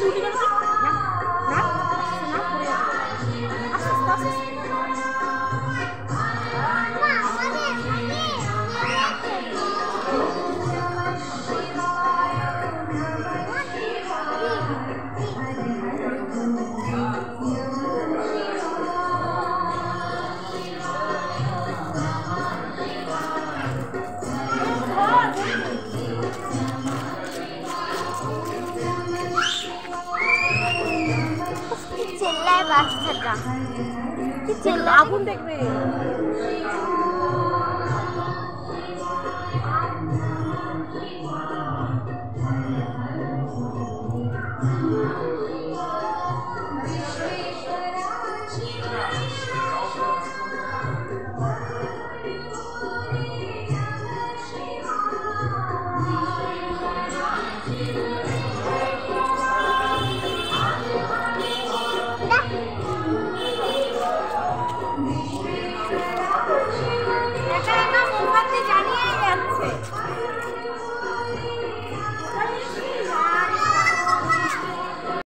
Moving on. Wax का। तो आगुन देखने